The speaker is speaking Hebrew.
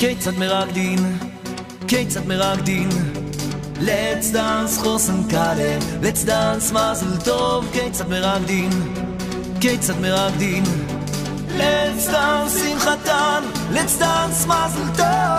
כיצד מרקדין, כיצד מרקדין? Let's dance חוסן קאלה, let's dance מזל טוב, כיצד מרקדין, כיצד מרקדין? Let's dance שמחתן, let's dance מזל טוב